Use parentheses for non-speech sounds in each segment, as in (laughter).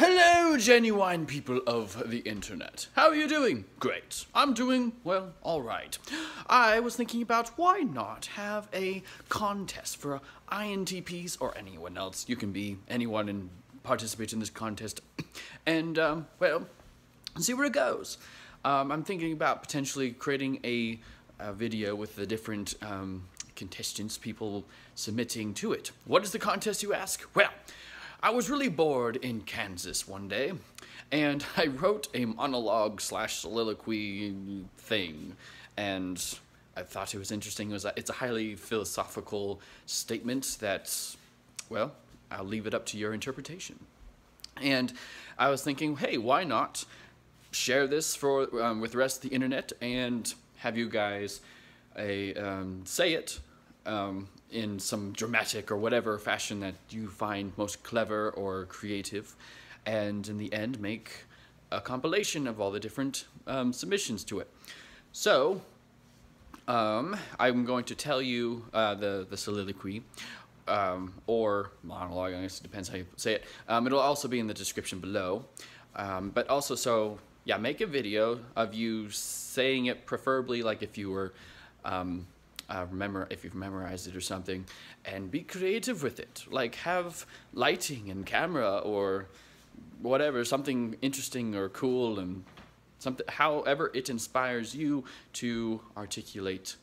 Hello, genuine people of the internet. How are you doing? Great. I'm doing, well, alright. I was thinking about why not have a contest for INTPs or anyone else. You can be anyone and participate in this contest. (coughs) And, um, well, see where it goes. Um, I'm thinking about potentially creating a, a video with the different um, contestants, people submitting to it. What is the contest, you ask? Well, I was really bored in Kansas one day, and (laughs) I wrote a monologue slash soliloquy thing, and I thought it was interesting. It was a, it's a highly philosophical statement that, well, I'll leave it up to your interpretation. And I was thinking, hey, why not share this for um, with the rest of the internet and have you guys a um, say it um, in some dramatic or whatever fashion that you find most clever or creative, and in the end make a compilation of all the different um, submissions to it. So, um, I'm going to tell you uh, the the soliloquy. Um, or monologue, I guess it depends how you say it. Um, it'll also be in the description below. Um, but also, so yeah, make a video of you saying it, preferably like if you were um, uh, remember if you've memorized it or something, and be creative with it. Like have lighting and camera or whatever, something interesting or cool and something. However, it inspires you to articulate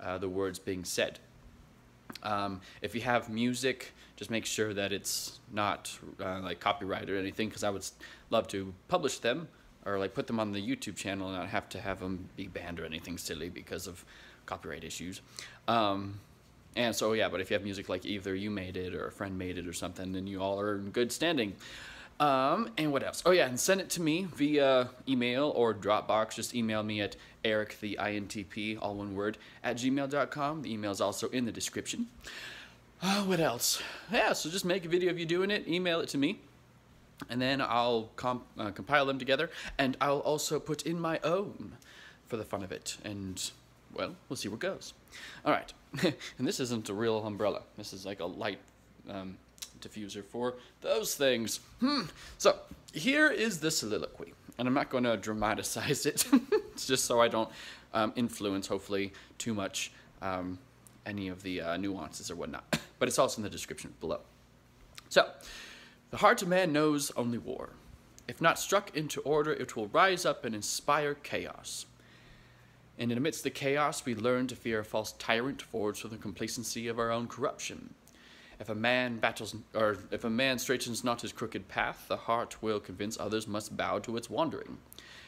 uh, the words being said. Um, if you have music, just make sure that it's not uh, like copyright or anything, because I would love to publish them or like put them on the YouTube channel and not have to have them be banned or anything silly because of copyright issues. Um, and so yeah, but if you have music like either you made it or a friend made it or something, then you all are in good standing. Um, and what else? Oh yeah, and send it to me via email or Dropbox. Just email me at Eric the INTP, all one word, at gmail.com. The email is also in the description. Uh, what else? Yeah, so just make a video of you doing it, email it to me, and then I'll comp uh, compile them together, and I'll also put in my own for the fun of it. And well, we'll see where it goes. All right, (laughs) and this isn't a real umbrella. This is like a light um, diffuser for those things. Hmm. So here is the soliloquy, and I'm not going to dramatize it. (laughs) it's just so I don't um, influence, hopefully, too much um, any of the uh, nuances or whatnot. (coughs) but it's also in the description below. So, the heart of man knows only war. If not struck into order, it will rise up and inspire chaos. And in amidst the chaos, we learn to fear a false tyrant forged from the complacency of our own corruption. If a man battles, or if a man straightens not his crooked path, the heart will convince others must bow to its wandering.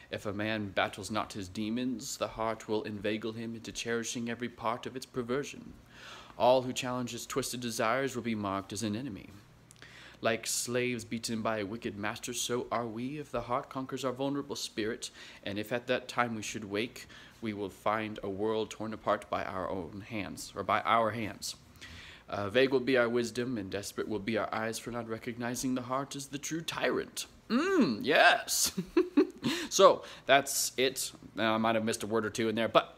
If a man battles not his demons, the heart will inveigle him into cherishing every part of its perversion. All who challenge his twisted desires will be marked as an enemy. Like slaves beaten by a wicked master, so are we if the heart conquers our vulnerable spirit, and if at that time we should wake, we will find a world torn apart by our own hands, or by our hands. Uh, vague will be our wisdom, and desperate will be our eyes for not recognizing the heart as the true tyrant. Mmm, yes. (laughs) so that's it. Now, I might have missed a word or two in there, but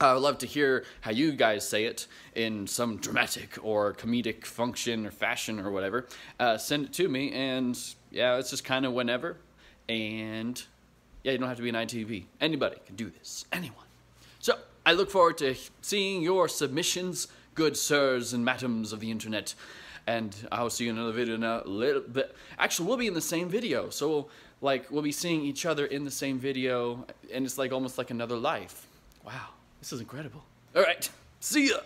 I would love to hear how you guys say it in some dramatic or comedic function or fashion or whatever. Uh, send it to me, and yeah, it's just kind of whenever. And yeah, you don't have to be an INTP. Anybody can do this. Anyone. So I look forward to seeing your submissions, good sirs and madams of the internet. And I'll see you in another video in a little bit. Actually, we'll be in the same video. So, like, we'll be seeing each other in the same video. And it's like almost like another life. Wow, this is incredible. All right, see ya.